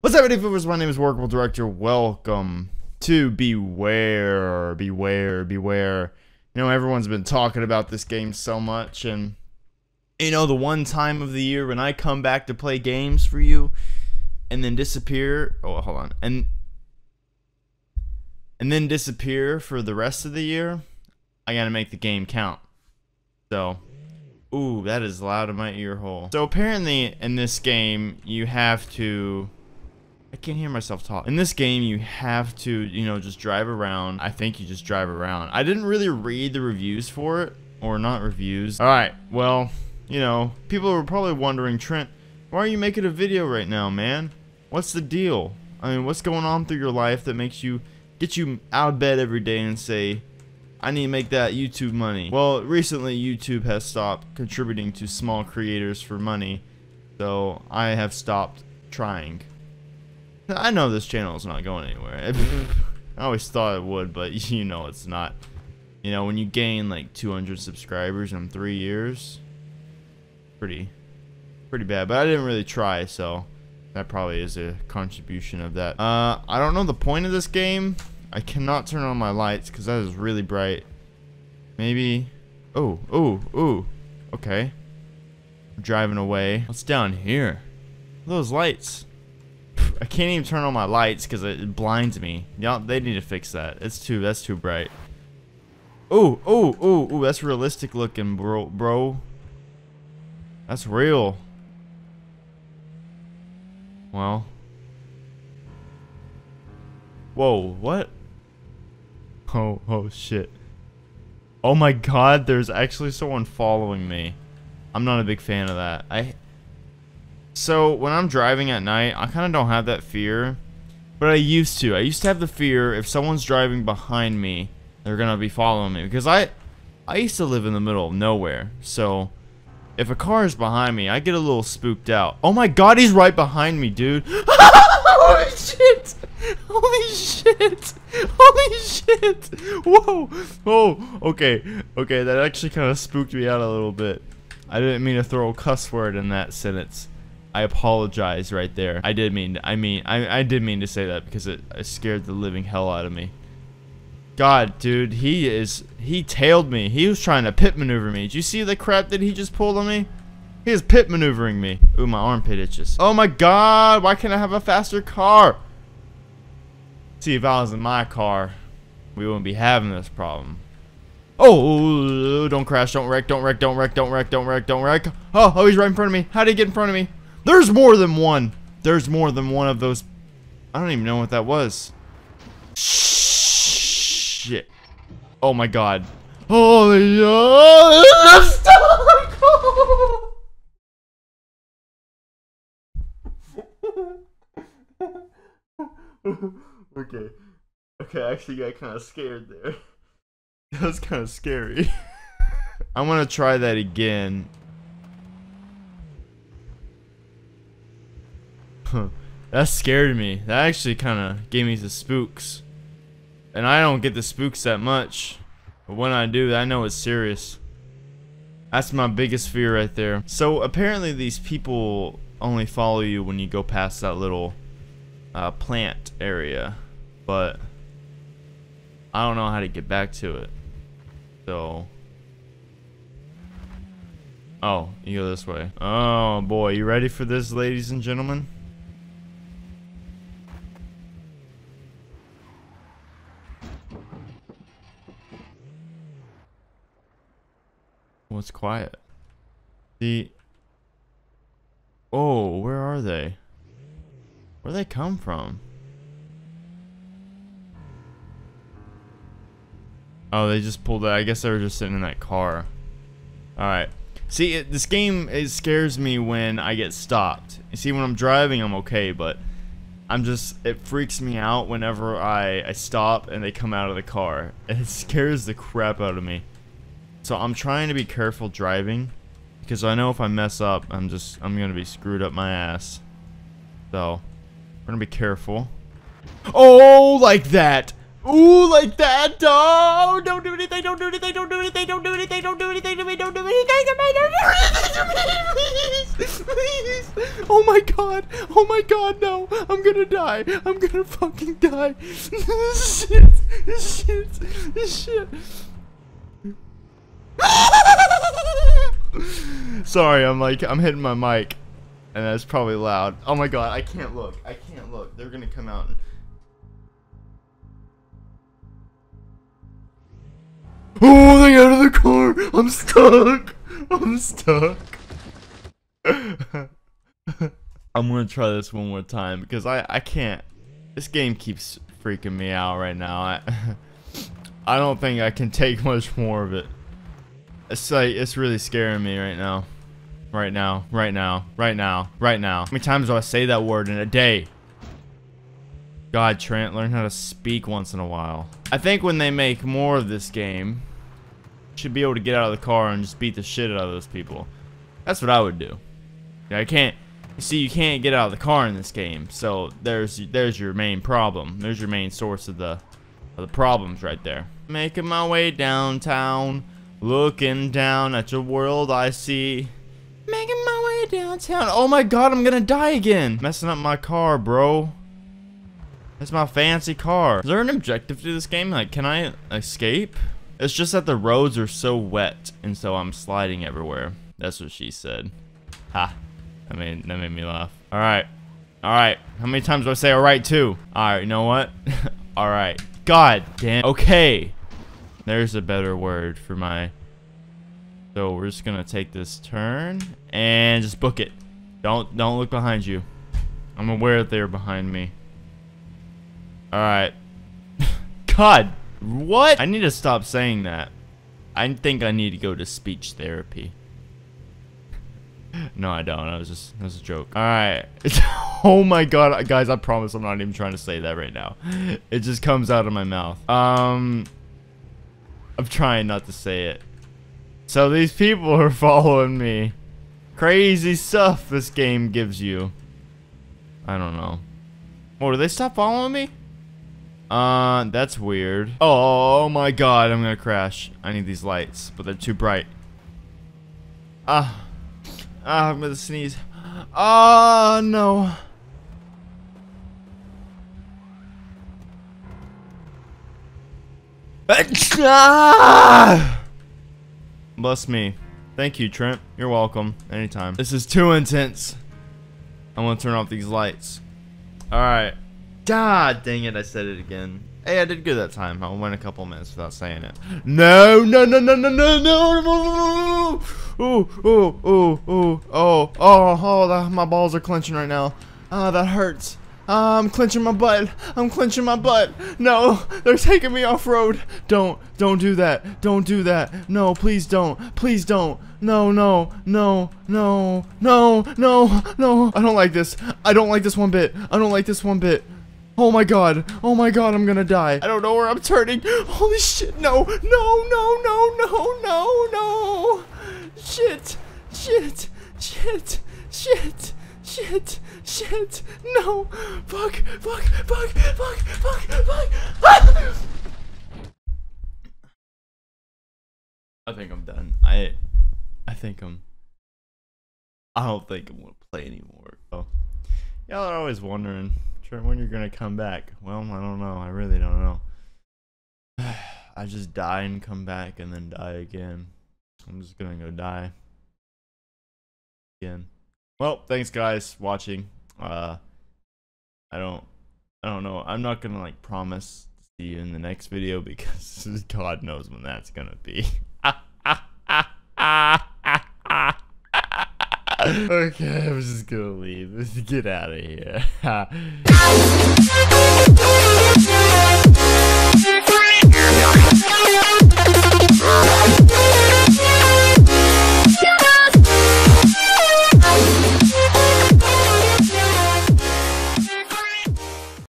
What's up, viewers? My name is Workable Director. Welcome to Beware, Beware, Beware. You know, everyone's been talking about this game so much, and you know, the one time of the year when I come back to play games for you and then disappear. Oh, hold on. And and then disappear for the rest of the year, I gotta make the game count. So, ooh, that is loud in my ear hole. So apparently in this game, you have to I can't hear myself talk. In this game, you have to, you know, just drive around. I think you just drive around. I didn't really read the reviews for it, or not reviews. All right, well, you know, people were probably wondering, Trent, why are you making a video right now, man? What's the deal? I mean, what's going on through your life that makes you, get you out of bed every day and say, I need to make that YouTube money. Well, recently YouTube has stopped contributing to small creators for money, so I have stopped trying. I know this channel is not going anywhere. I always thought it would, but you know it's not. You know, when you gain like 200 subscribers in three years, pretty, pretty bad. But I didn't really try, so that probably is a contribution of that. Uh, I don't know the point of this game. I cannot turn on my lights because that is really bright. Maybe. Oh, oh, oh. Okay. Driving away. What's down here? Those lights. I can't even turn on my lights because it blinds me. Y'all, they need to fix that. It's too, that's too bright. Oh, oh, oh, oh, that's realistic looking, bro, bro. That's real. Well. Whoa, what? Oh, oh shit. Oh my god, there's actually someone following me. I'm not a big fan of that. I so when I'm driving at night, I kind of don't have that fear, but I used to. I used to have the fear if someone's driving behind me, they're gonna be following me because I, I used to live in the middle of nowhere. So if a car is behind me, I get a little spooked out. Oh my God, he's right behind me, dude. Holy shit! Holy shit! Holy shit! Whoa! Oh, Okay, okay, that actually kind of spooked me out a little bit. I didn't mean to throw a cuss word in that sentence. I apologize right there. I did mean, I mean, I, I did mean to say that because it, it scared the living hell out of me. God, dude, he is, he tailed me. He was trying to pit maneuver me. Did you see the crap that he just pulled on me? He is pit maneuvering me. Ooh, my armpit itches. Oh my God, why can't I have a faster car? See, if I was in my car, we wouldn't be having this problem. Oh, don't crash, don't wreck, don't wreck, don't wreck, don't wreck, don't wreck, don't wreck. Oh, oh, he's right in front of me. How did he get in front of me? There's more than one. There's more than one of those. I don't even know what that was. Shit. Oh my god. Holy Okay. Okay, I actually got kind of scared there. That was kind of scary. I'm gonna try that again that scared me. That actually kind of gave me the spooks. And I don't get the spooks that much. But when I do, I know it's serious. That's my biggest fear right there. So apparently these people only follow you when you go past that little uh, plant area. But I don't know how to get back to it. So... Oh, you go this way. Oh boy, you ready for this, ladies and gentlemen? What's quiet? The... Oh, where are they? Where they come from? Oh, they just pulled that. I guess they were just sitting in that car. Alright. See, it, this game it scares me when I get stopped. You see, when I'm driving, I'm okay, but I'm just, it freaks me out whenever I, I stop and they come out of the car. It scares the crap out of me. So I'm trying to be careful driving because I know if I mess up, I'm just I'm gonna be screwed up my ass. So I'm gonna be careful. Oh, like that. Ooh, like that. Oh, don't do anything. Don't do anything. Don't do anything. Don't do anything. Don't do anything to me. Don't do anything to me. Don't do anything to me. Please. Please. Oh my god. Oh my god, no. I'm gonna die. I'm gonna fucking die. shit. Shit. Shit. Sorry, I'm like, I'm hitting my mic. And that's probably loud. Oh my god, I can't look. I can't look. They're gonna come out and... Oh, they out of the car! I'm stuck! I'm stuck. I'm gonna try this one more time because I, I can't. This game keeps freaking me out right now. I, I don't think I can take much more of it. It's like, it's really scaring me right now. Right now, right now, right now, right now. How many times do I say that word in a day? God, Trent, learn how to speak once in a while. I think when they make more of this game, should be able to get out of the car and just beat the shit out of those people. That's what I would do. I can't, you see, you can't get out of the car in this game, so there's there's your main problem. There's your main source of the of the problems right there. Making my way downtown, looking down at your world I see. Making my way downtown. Oh my god, I'm gonna die again. Messing up my car, bro. It's my fancy car. Is there an objective to this game? Like, can I escape? It's just that the roads are so wet, and so I'm sliding everywhere. That's what she said. Ha. I mean, that made me laugh. Alright. Alright. How many times do I say alright too? Alright, you know what? alright. God damn. Okay. There's a better word for my so we're just gonna take this turn and just book it. Don't don't look behind you. I'm aware that they're behind me. Alright. God, what? I need to stop saying that. I think I need to go to speech therapy. no, I don't. I was just, that was a joke. Alright. oh my god, guys, I promise I'm not even trying to say that right now. It just comes out of my mouth. Um, I'm trying not to say it. So these people are following me. Crazy stuff this game gives you. I don't know. Oh, did they stop following me? Uh, that's weird. Oh, oh my god, I'm gonna crash. I need these lights, but they're too bright. Ah. Ah, I'm gonna sneeze. Ah, no. Ah! Bless me. Thank you, Trent. You're welcome. Anytime. This is too intense. I'm gonna turn off these lights. Alright. God dang it, I said it again. Hey, I did good that time. I went a couple minutes without saying it. No, no, no, no, no, no, no. Ooh, ooh, ooh, ooh. Oh, oh, oh, my balls are clenching right now. Ah, that hurts. I'm clenching my butt. I'm clenching my butt. No, they're taking me off road. Don't, don't do that. Don't do that. No, please don't. Please don't. No, no, no, no, no, no, no. I don't like this. I don't like this one bit. I don't like this one bit. Oh my god. Oh my god, I'm gonna die. I don't know where I'm turning. Holy shit. No, no, no, no, no, no, no. Shit. Shit. Shit. Shit. Shit. Shit! No! Fuck! Fuck! Fuck! Fuck! Fuck! Fuck! I think I'm done. I I think I'm I don't think I'm gonna play anymore. Oh. Y'all are always wondering when you're gonna come back. Well, I don't know. I really don't know. I just die and come back and then die again. I'm just gonna go die again. Well, thanks guys watching. Uh, I don't, I don't know. I'm not gonna like promise to see you in the next video because God knows when that's gonna be. okay, I'm just gonna leave. Let's get out of here.